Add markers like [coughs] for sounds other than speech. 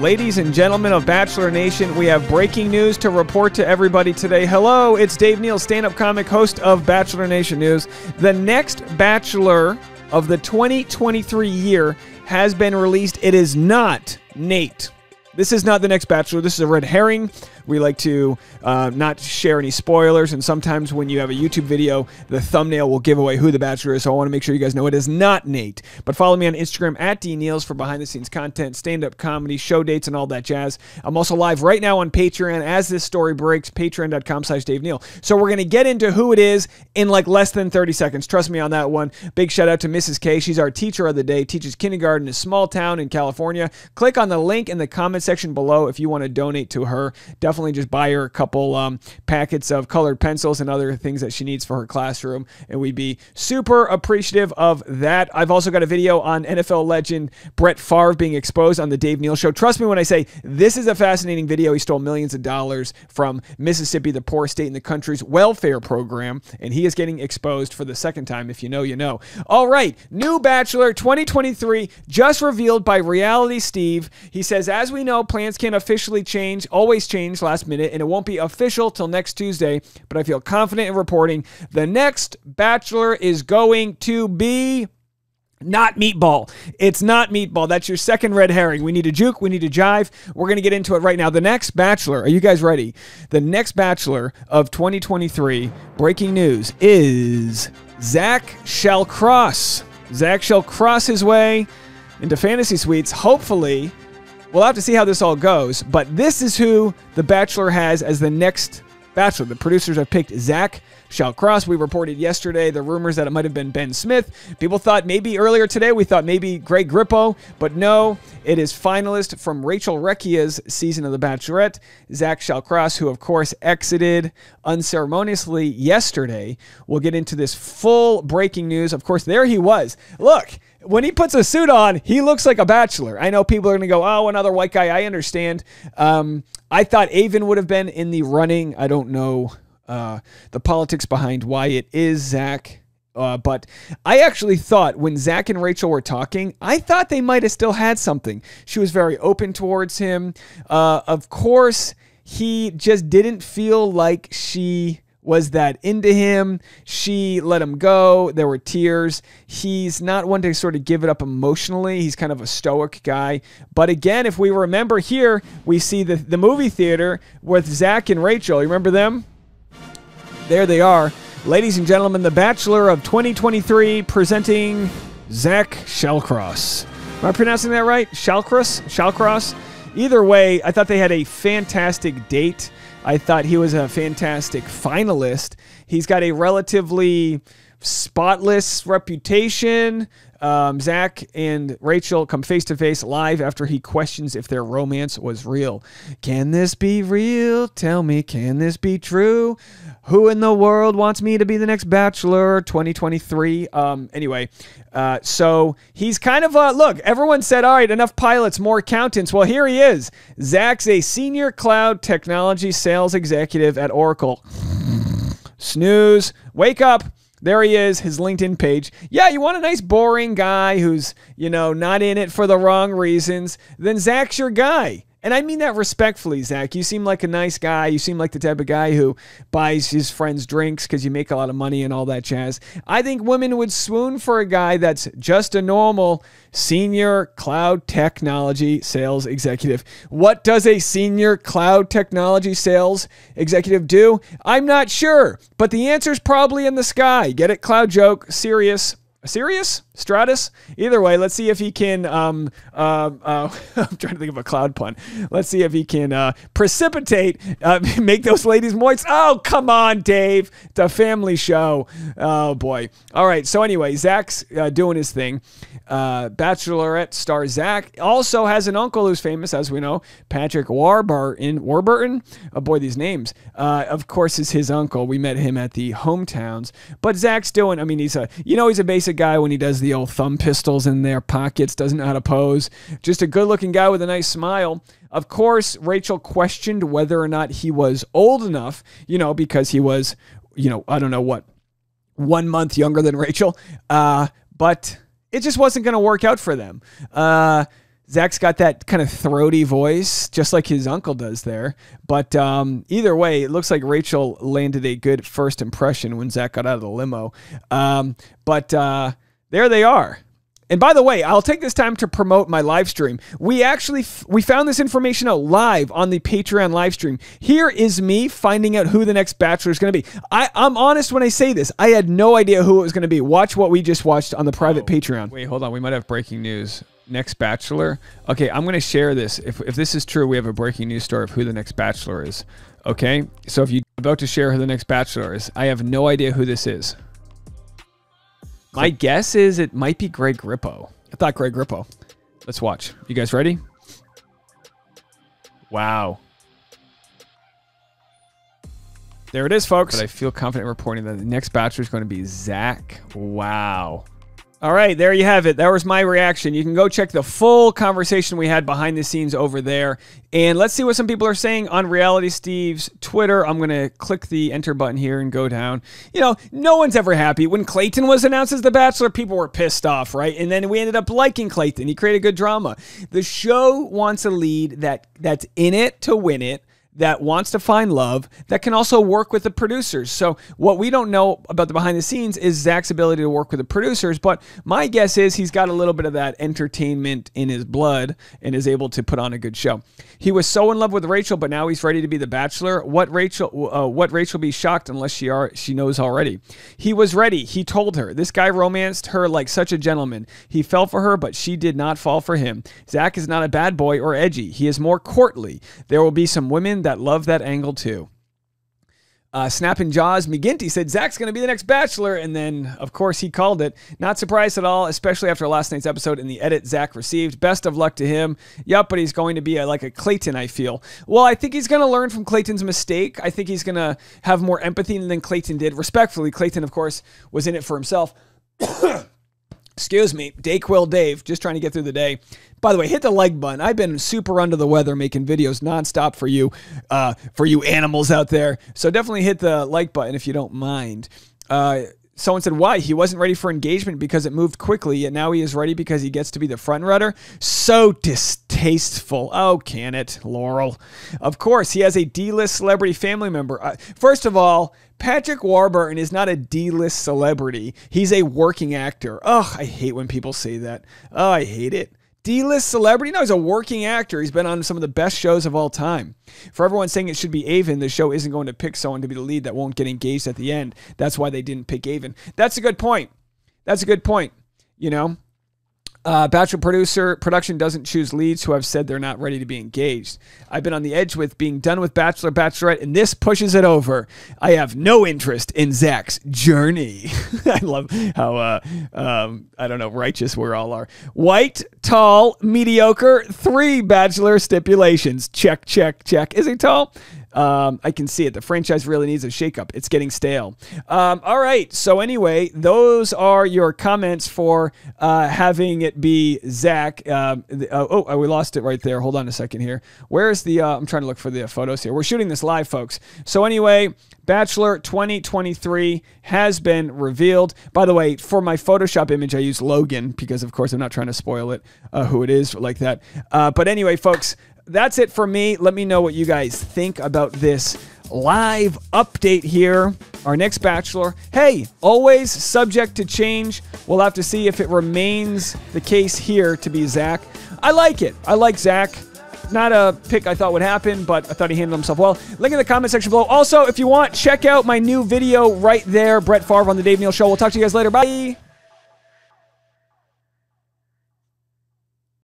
Ladies and gentlemen of Bachelor Nation, we have breaking news to report to everybody today. Hello, it's Dave Neal, stand up comic, host of Bachelor Nation News. The next Bachelor of the 2023 year has been released. It is not Nate. This is not the next Bachelor. This is a red herring. We like to uh, not share any spoilers, and sometimes when you have a YouTube video, the thumbnail will give away who the Bachelor is. So I want to make sure you guys know it is not Nate. But follow me on Instagram at dnealz for behind the scenes content, stand up comedy, show dates, and all that jazz. I'm also live right now on Patreon as this story breaks. Patreon.com slash Dave Neal. So we're gonna get into who it is in like less than 30 seconds. Trust me on that one. Big shout out to Mrs. K. She's our teacher of the day. Teaches kindergarten in a small town in California. Click on the link in the comment section below if you want to donate to her. Definitely just buy her a couple um, packets of colored pencils and other things that she needs for her classroom, and we'd be super appreciative of that. I've also got a video on NFL legend Brett Favre being exposed on the Dave Neal Show. Trust me when I say this is a fascinating video. He stole millions of dollars from Mississippi, the poorest state in the country's welfare program, and he is getting exposed for the second time. If you know, you know. All right, new Bachelor 2023 just revealed by Reality Steve. He says, as we know, plans can officially change, always change last minute, and it won't be official till next Tuesday. But I feel confident in reporting the next Bachelor is going to be. Not meatball. It's not meatball. That's your second red herring. We need a juke. We need a jive. We're going to get into it right now. The next Bachelor, are you guys ready? The next Bachelor of 2023, breaking news, is Zach Shallcross. Zach shall cross his way into fantasy suites. Hopefully, we'll have to see how this all goes. But this is who The Bachelor has as the next Bachelor. The producers have picked Zach Shallcross. We reported yesterday the rumors that it might have been Ben Smith. People thought maybe earlier today, we thought maybe Greg Grippo, but no, it is finalist from Rachel Recchia's season of The Bachelorette, Zach Shallcross, who of course exited unceremoniously yesterday. We'll get into this full breaking news. Of course, there he was. Look, when he puts a suit on, he looks like a bachelor. I know people are going to go, oh, another white guy. I understand. Um, I thought Aven would have been in the running. I don't know uh, the politics behind why it is Zach. Uh, but I actually thought when Zach and Rachel were talking, I thought they might have still had something. She was very open towards him. Uh, of course, he just didn't feel like she was that into him. She let him go. There were tears. He's not one to sort of give it up emotionally. He's kind of a stoic guy. But again, if we remember here, we see the, the movie theater with Zach and Rachel. You remember them? There they are. Ladies and gentlemen, The Bachelor of 2023 presenting Zach Shellcross. Am I pronouncing that right? Shellcross? Shellcross? Either way, I thought they had a fantastic date. I thought he was a fantastic finalist. He's got a relatively spotless reputation. Um, Zach and Rachel come face to face live after he questions if their romance was real. Can this be real? Tell me, can this be true? Who in the world wants me to be the next Bachelor 2023? Um, anyway, uh, so he's kind of a look. Everyone said, all right, enough pilots, more accountants. Well, here he is. Zach's a senior cloud technology sales executive at Oracle. Snooze. Wake up. There he is, his LinkedIn page. Yeah, you want a nice boring guy who's, you know, not in it for the wrong reasons, then Zach's your guy. And I mean that respectfully, Zach. You seem like a nice guy. You seem like the type of guy who buys his friends drinks because you make a lot of money and all that jazz. I think women would swoon for a guy that's just a normal senior cloud technology sales executive. What does a senior cloud technology sales executive do? I'm not sure, but the answer's probably in the sky. Get it? Cloud joke. Serious. Sirius? Stratus? Either way, let's see if he can. Um, uh, uh, [laughs] I'm trying to think of a cloud pun. Let's see if he can uh, precipitate, uh, [laughs] make those ladies moist. Oh, come on, Dave. It's a family show. Oh, boy. All right. So, anyway, Zach's uh, doing his thing. Uh, Bachelorette star Zach also has an uncle who's famous, as we know, Patrick Warburton. Warburton? Oh, boy, these names. of course, is his uncle. We met him at the hometowns. But Zach's doing, I mean, he's a, you know, he's a basic guy when he does the old thumb pistols in their pockets, doesn't know how to pose. Just a good looking guy with a nice smile. Of course, Rachel questioned whether or not he was old enough, you know, because he was, you know, I don't know what, one month younger than Rachel. Uh, but it just wasn't going to work out for them. Uh, Zach's got that kind of throaty voice, just like his uncle does there. But um, either way, it looks like Rachel landed a good first impression when Zach got out of the limo. Um, but uh, there they are. And by the way, I'll take this time to promote my live stream. We actually we found this information out live on the Patreon live stream. Here is me finding out who the next bachelor is going to be. I, I'm honest when I say this. I had no idea who it was going to be. Watch what we just watched on the private oh, Patreon. Wait, hold on. We might have breaking news. Next bachelor. Okay, I'm going to share this. If, if this is true, we have a breaking news story of who the next bachelor is. Okay, so if you're about to share who the next bachelor is, I have no idea who this is. My guess is it might be Greg Grippo. I thought Greg Grippo. Let's watch. You guys ready? Wow. There it is, folks. But I feel confident reporting that the next bachelor is going to be Zach. Wow. All right, there you have it. That was my reaction. You can go check the full conversation we had behind the scenes over there. And let's see what some people are saying on Reality Steve's Twitter. I'm going to click the enter button here and go down. You know, no one's ever happy. When Clayton was announced as The Bachelor, people were pissed off, right? And then we ended up liking Clayton. He created good drama. The show wants a lead that that's in it to win it that wants to find love that can also work with the producers. So, what we don't know about the behind the scenes is Zach's ability to work with the producers, but my guess is he's got a little bit of that entertainment in his blood and is able to put on a good show. He was so in love with Rachel, but now he's ready to be the bachelor. What Rachel uh, what Rachel be shocked unless she are she knows already. He was ready. He told her. This guy romanced her like such a gentleman. He fell for her, but she did not fall for him. Zach is not a bad boy or edgy. He is more courtly. There will be some women that love that angle too. Uh, snapping jaws, McGinty said Zach's going to be the next Bachelor, and then of course he called it. Not surprised at all, especially after last night's episode and the edit Zach received. Best of luck to him. Yep, but he's going to be a, like a Clayton. I feel. Well, I think he's going to learn from Clayton's mistake. I think he's going to have more empathy than Clayton did. Respectfully, Clayton, of course, was in it for himself. [coughs] [coughs] Excuse me, Dayquil Dave, just trying to get through the day. By the way, hit the like button. I've been super under the weather making videos nonstop for you, uh, for you animals out there. So definitely hit the like button if you don't mind. Uh, someone said why he wasn't ready for engagement because it moved quickly yet now he is ready because he gets to be the front runner so distasteful oh can it laurel of course he has a d-list celebrity family member uh, first of all Patrick Warburton is not a D-list celebrity. He's a working actor. Ugh, I hate when people say that. Oh, I hate it. D-list celebrity? No, he's a working actor. He's been on some of the best shows of all time. For everyone saying it should be Aven, the show isn't going to pick someone to be the lead that won't get engaged at the end. That's why they didn't pick Aven. That's a good point. That's a good point. You know, uh, Bachelor producer production doesn't choose leads who have said they're not ready to be engaged. I've been on the edge with being done with Bachelor Bachelorette, and this pushes it over. I have no interest in Zach's journey. [laughs] I love how uh, um, I don't know righteous we all are. White, tall, mediocre. Three Bachelor stipulations. Check, check, check. Is he tall? Um, I can see it. The franchise really needs a shakeup. It's getting stale. Um, all right. So anyway, those are your comments for uh, having it be Zach. Um, uh, oh, oh, we lost it right there. Hold on a second here. Where's the? Uh, I'm trying to look for the photos here. We're shooting this live, folks. So anyway, Bachelor 2023 has been revealed. By the way, for my Photoshop image, I use Logan because, of course, I'm not trying to spoil it uh, who it is like that. Uh, but anyway, folks that's it for me. Let me know what you guys think about this live update here. Our next Bachelor. Hey, always subject to change. We'll have to see if it remains the case here to be Zach. I like it. I like Zach. Not a pick I thought would happen, but I thought he handled himself well. Link in the comment section below. Also, if you want, check out my new video right there. Brett Favre on The Dave Neal Show. We'll talk to you guys later. Bye.